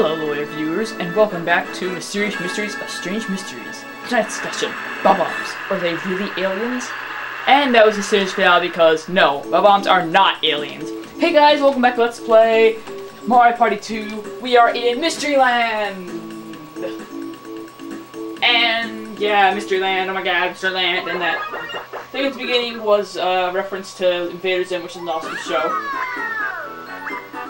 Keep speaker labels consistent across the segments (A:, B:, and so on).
A: Hello, loyal viewers, and welcome back to Mysterious Mysteries of Strange Mysteries. Tonight's discussion, Bob-ombs. Are they really aliens? And that was a serious fail because, no, Bob-ombs are not aliens. Hey guys, welcome back Let's Play Mario Party 2. We are in Mysteryland! And, yeah, Mysteryland, oh my god, Mysteryland, and that thing at the beginning was uh, a reference to Invader Zim, which is an awesome show.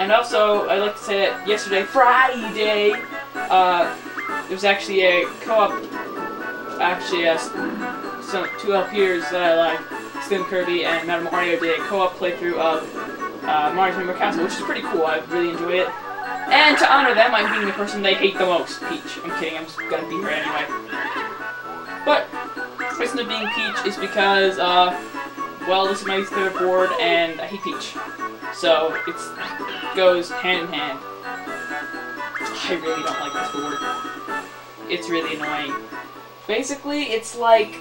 A: And also, I'd like to say that yesterday, Friday, uh, there was actually a co-op, actually, uh, some two LPers that I like, Slim Kirby and Madame Mario did a co-op playthrough of uh, Mario Kingdom Castle, which is pretty cool. I really enjoy it. And to honor them, I'm being the person they hate the most, Peach. I'm kidding, I'm just gonna be her anyway. But, the reason of being Peach is because, uh, well, this is my favorite board, and I hate Peach. So, it goes hand in hand. I really don't like this board. It's really annoying. Basically, it's like...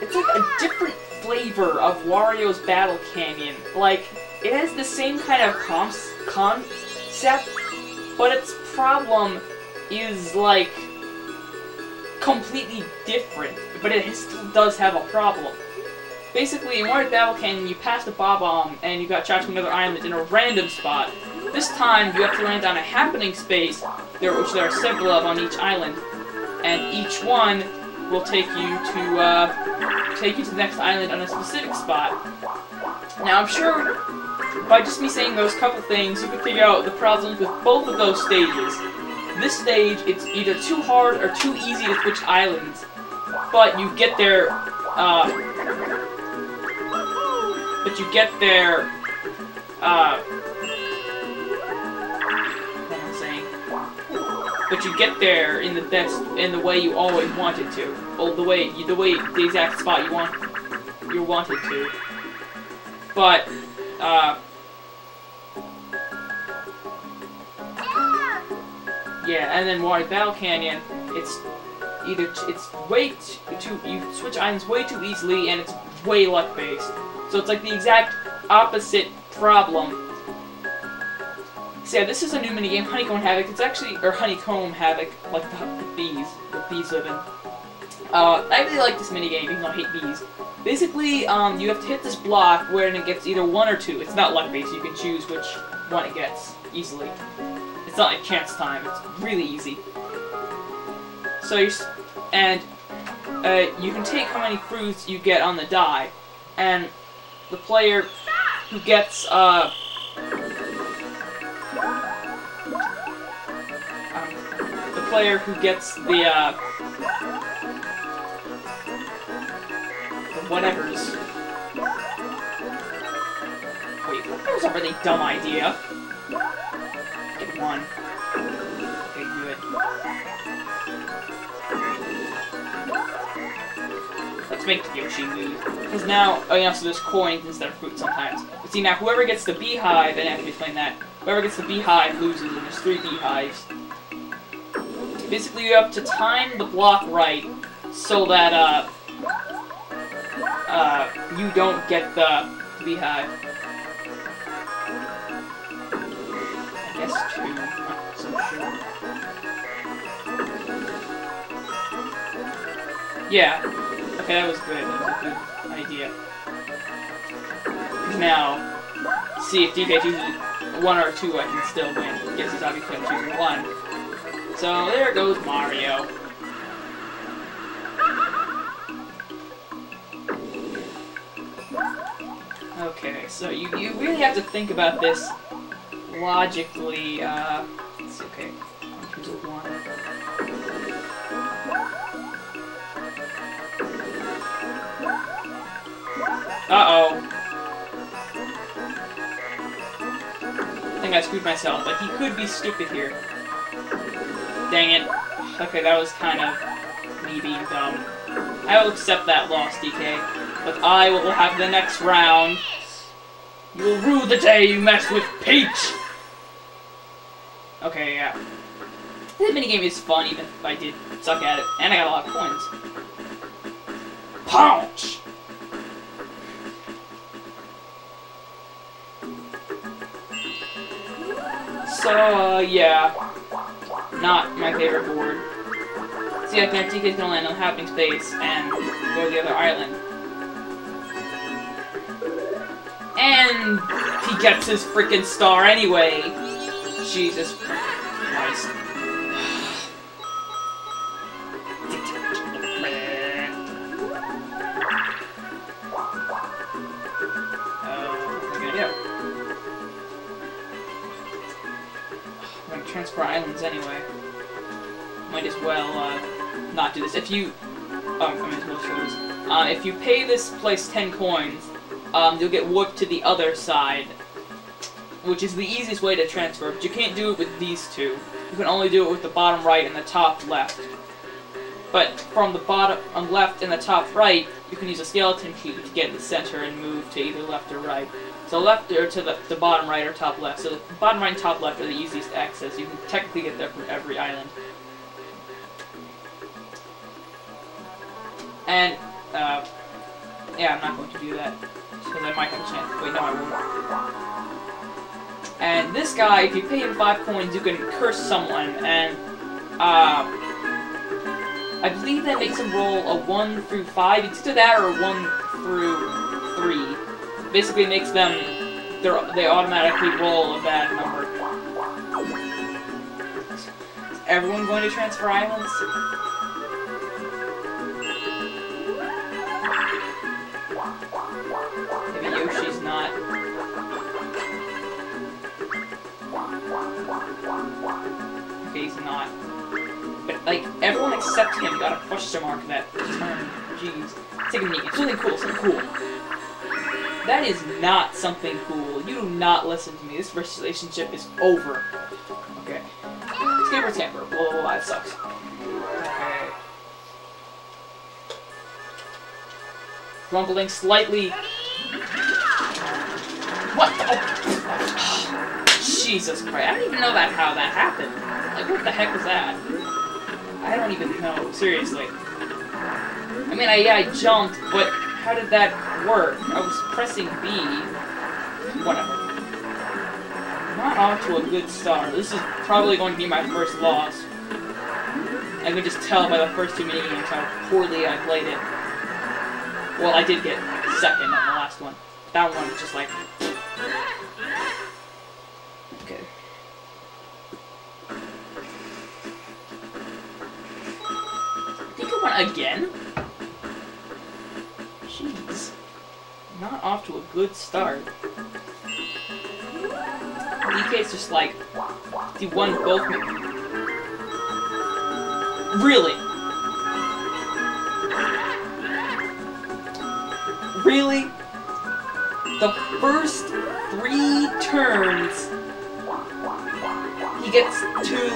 A: It's like a different flavor of Wario's Battle Canyon. Like, it has the same kind of concept, but its problem is, like, completely different. But it still does have a problem. Basically, in Wario Battle Canyon, you pass the Bob-omb, and you got shot to another island in a random spot. This time, you have to land on a happening space, there, which there are several of on each island, and each one will take you to, uh, take you to the next island on a specific spot. Now, I'm sure by just me saying those couple things, you can figure out the problems with both of those stages. This stage, it's either too hard or too easy to switch islands, but you get there, uh, but you get there, uh, what am I saying? But you get there in the best, in the way you always wanted to. Well, the way, the way, the exact spot you want, you wanted to. But, uh, yeah, and then Wario Battle Canyon, it's either, it's way too, you switch islands way too easily, and it's way luck-based. So it's like the exact opposite problem. So yeah, this is a new minigame, Honeycomb Havoc. It's actually, or Honeycomb Havoc, like the, the bees, the bees live in. Uh, I really like this minigame, even though I hate bees. Basically, um, you have to hit this block where it gets either one or two. It's not luck-based, you can choose which one it gets, easily. It's not like chance time, it's really easy. So you, and, uh, you can take how many fruits you get on the die, and the player who gets, uh, the player who gets the, uh, the whatevers. Wait, that was a really dumb idea. Get one. Let's make Yoshi move. Because now, oh yeah, so there's coins instead of fruit sometimes. But see, now whoever gets the beehive, and I have to explain that, whoever gets the beehive loses, and there's three beehives. Basically, you have to time the block right, so that, uh, uh, you don't get the beehive. I guess two, not so sure. Yeah, Okay, that was good. That was a good idea. Now, see if DK chooses one or two, I can still win. Guess he's obviously choosing one. So there goes Mario. Okay, so you, you really have to think about this logically. Uh, Uh-oh. I think I screwed myself, but he could be stupid here. Dang it. Okay, that was kind of me being dumb. I will accept that loss, DK. But I will have the next round. You will rue the day you mess with Peach! Okay, yeah. This minigame is fun, even if I did suck at it. And I got a lot of coins. Punch! Uh, yeah. not my favorite board. See, like, now DK's gonna land on Happening Space and go to the other island. And he gets his freaking star anyway. Jesus Christ. This. If you, um, I show this. Uh, if you pay this place 10 coins, um, you'll get warped to the other side, which is the easiest way to transfer, but you can't do it with these two. You can only do it with the bottom right and the top left. But from the bottom um, left and the top right, you can use a skeleton key to get in the center and move to either left or right. So left or to the, the bottom right or top left. So the bottom right and top left are the easiest access. You can technically get there from every island. And, uh, yeah, I'm not going to do that. Because I might have a chance. Wait, no, I won't. And this guy, if you pay him five coins, you can curse someone, and, uh, I believe that makes him roll a 1 through 5. It's either that or a 1 through 3 basically makes them they automatically roll a bad number. Is everyone going to transfer islands? He's not. But, like, everyone except him got a question mark that turn. Jeez. Take a knee. It's really cool. Something cool. That is not something cool. You do not listen to me. This relationship is over. Okay. Skipper tamper. Blah, blah, blah. It sucks. Okay. Rumbling slightly. What? Oh. Jesus Christ. I don't even know that how that happened. Like, what the heck was that? I don't even know. Seriously. I mean, I, yeah, I jumped, but how did that work? I was pressing B. Whatever. Not off to a good start. This is probably going to be my first loss. I can just tell by the first two minigames how poorly I played it. Well, I did get second on the last one. That one was just like... Okay. I think I again? Jeez. Not off to a good start. DK's just like, he won both. Really? Really? The first three turns, gets two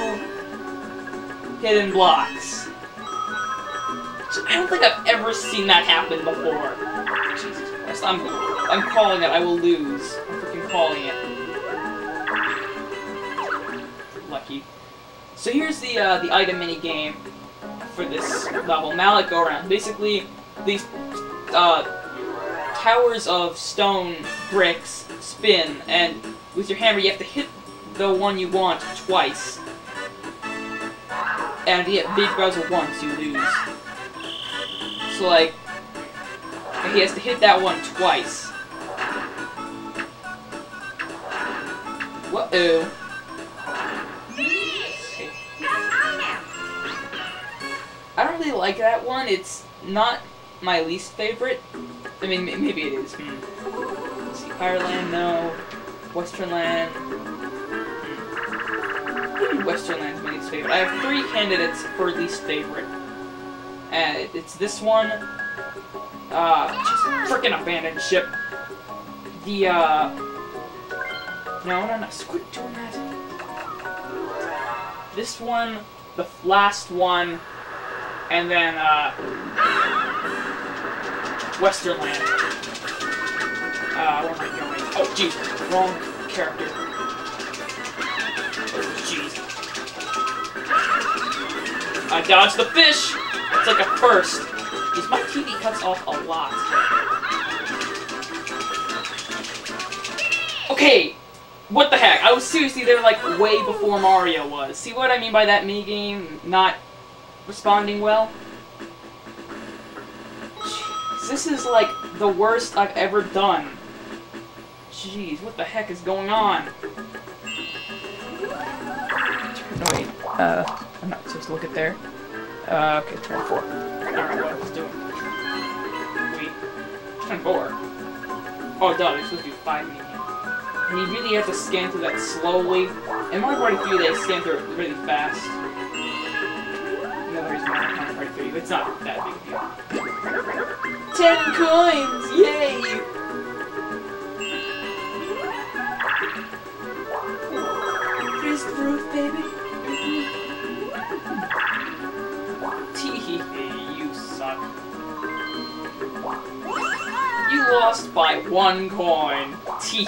A: hidden blocks. I don't think I've ever seen that happen before. Jesus I'm, I'm calling it. I will lose. I'm freaking calling it. Lucky. So here's the uh, the item mini game for this level. Mallet go around. Basically, these uh, towers of stone bricks spin, and with your hammer you have to hit the one you want twice. And if you hit big buzzer once, you lose. So like, he has to hit that one twice. Whoa. Okay. I don't really like that one. It's not my least favorite. I mean, maybe it is. Hmm. Let's see, Fireland, no. Western Land. Hmm. Western Land's my least favorite. I have three candidates for least favorite. And it's this one, uh, just freaking abandoned ship. The, uh... No, no, no, quit doing that. This one, the last one, and then, uh... Western Land. Uh, where am I going? Oh, jeez, wrong character. I dodged the fish! It's like a first. Because my TV cuts off a lot. Okay, What the heck? I was seriously there like way before Mario was. See what I mean by that minigame not responding well? Jeez, this is like the worst I've ever done. Jeez, what the heck is going on? Wait. Uh, I'm not supposed to look at there. Uh, okay, turn four. I don't know what. Wait. Turn. Oh, duh, you're supposed to do five medium. And you really have to scan through that slowly. In Mario Party 3, they scan through it really fast. Another reason why Mario Party 3, it's not that big a deal. Ten coins! Yay! Praise the roof, baby. You lost by one coin. Tee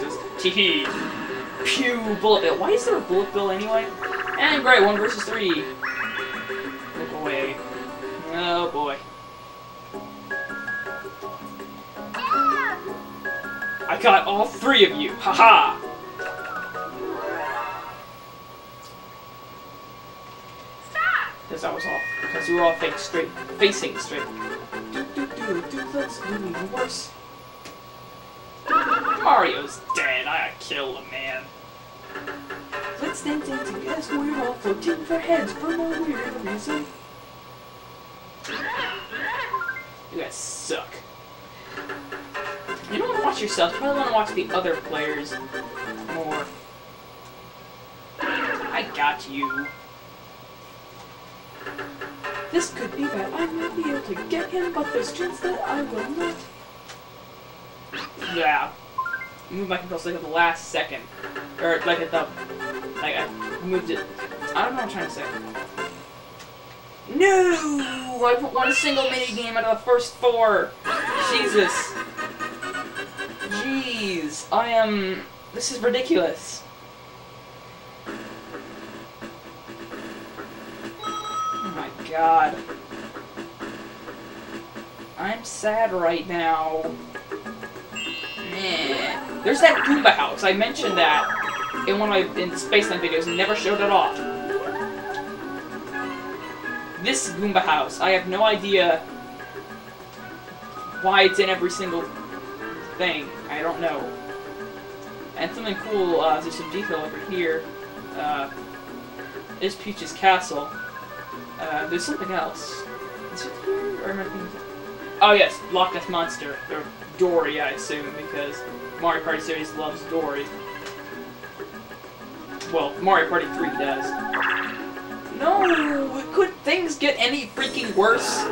A: Just tee Pew, bullet bill. Why is there a bullet bill anyway? And great, one versus three. Look away. Oh boy. I got all three of you. Haha. Stop! Because that was all. Because you were all facing straight. Facing straight. Do, do, do, do, let's do even worse. Mario's dead. I killed a man. Let's dance and guess we're all floating for heads for no weird reason. You guys suck. You don't want to watch yourself. You probably want to watch the other players more. I got you. This could be bad. I might be able to get him, but there's chance that I will not. Yeah. Move my control like at the last second. Or, like, at the... Like, I moved it... I don't know what I'm trying to say. No! I put one single minigame out of the first four! Jesus. Jeez. I am... This is ridiculous. God. I'm sad right now. There's that Goomba house. I mentioned that in one of my in Spaceland videos and never showed it off. This Goomba house. I have no idea why it's in every single thing. I don't know. And something cool, uh, there's some detail over here. Uh, is Peach's castle. Uh, there's something else. Is it here? Or am I thinking... Oh yes, Loch Ness Monster. Or Dorrie, I assume, because Mario Party series loves Dorrie. Well, Mario Party 3 does. No! Could things get any freaking worse?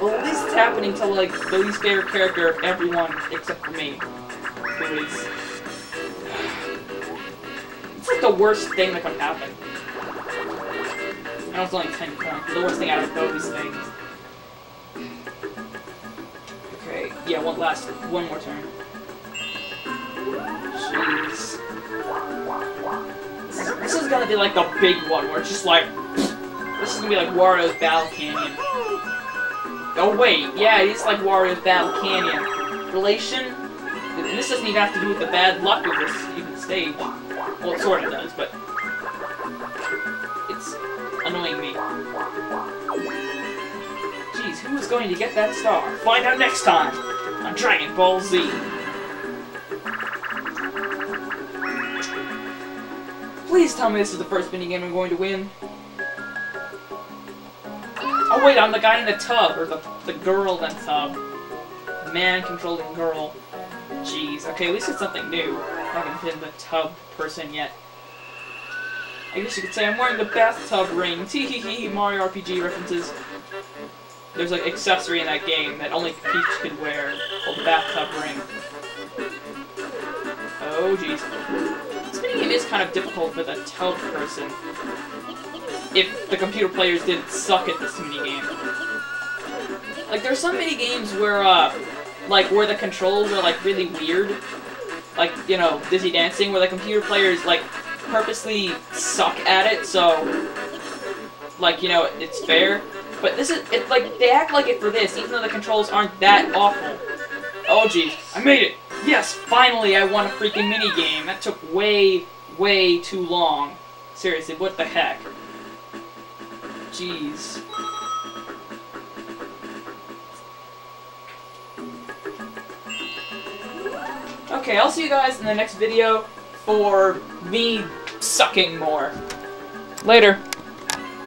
A: Well, at least it's happening to, like, the least favorite character of everyone except for me. Is... It's like the worst thing that could happen. Know it's only 10 points, the worst thing out of those things. Okay, yeah, one last, one more turn. Jeez. This is, this is gonna be like the big one, where it's just like... This is gonna be like Wario's Battle Canyon. Oh wait, yeah, it is like Wario's Battle Canyon. Relation? And this doesn't even have to do with the bad luck of this stage. Well, it sort of does, but... going to get that star? Find out next time on Dragon Ball Z. Please tell me this is the first minigame I'm going to win. Oh wait, I'm the guy in the tub, or the, the girl in the tub. Man controlling girl. Jeez, okay, at least it's something new. I haven't been the tub person yet. I guess you could say I'm wearing the bathtub ring. Tee hee hee, Mario RPG references. There's like accessory in that game that only Peach could wear, called the bathtub ring. Oh jeez. This minigame is kind of difficult for the tub person. If the computer players didn't suck at this minigame. Like there's some minigames where uh like where the controls are like really weird. Like, you know, Dizzy Dancing, where the computer players like purposely suck at it, so like, you know, it's fair. But this is, it's like, they act like it for this, even though the controls aren't that awful. Oh jeez, I made it! Yes, finally I won a freaking mini game. That took way, way too long. Seriously, what the heck? Jeez. Okay, I'll see you guys in the next video for me sucking more. Later.